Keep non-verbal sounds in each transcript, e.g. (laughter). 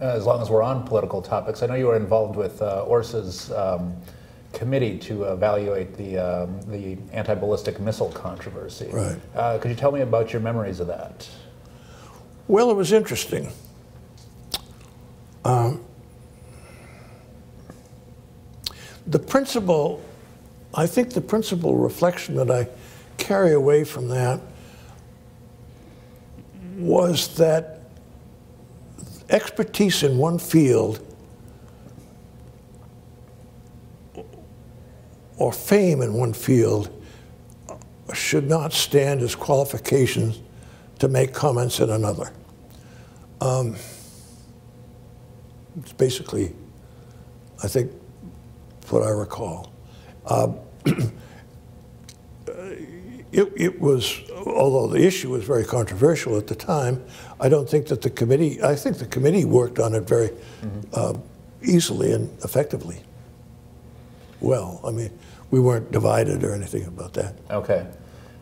as long as we're on political topics, I know you were involved with uh, ORSA's um, committee to evaluate the, um, the anti-ballistic missile controversy. Right. Uh, could you tell me about your memories of that? Well, it was interesting. Um, the principal, I think the principal reflection that I carry away from that was that expertise in one field or fame in one field should not stand as qualifications to make comments in another. Um, it's basically, I think, what I recall. Uh, (clears throat) it, it, was, although the issue was very controversial at the time, I don't think that the committee, I think the committee worked on it very mm -hmm. uh, easily and effectively. Well, I mean, we weren't divided or anything about that. Okay.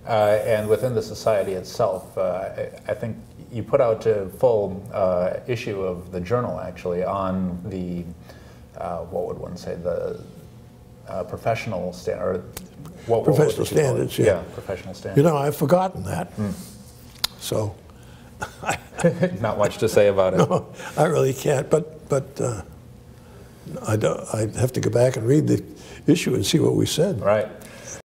Uh, and within the society itself, uh, I, I, think you put out a full uh, issue of the journal, actually, on the, uh, what would one say, the uh, professional standard. What, professional what standards, yeah. yeah. professional standards. You know, I've forgotten that. Mm. So. (laughs) (laughs) Not much to say about it. No, I really can't. But but uh, I don't, I'd have to go back and read the issue and see what we said. Right.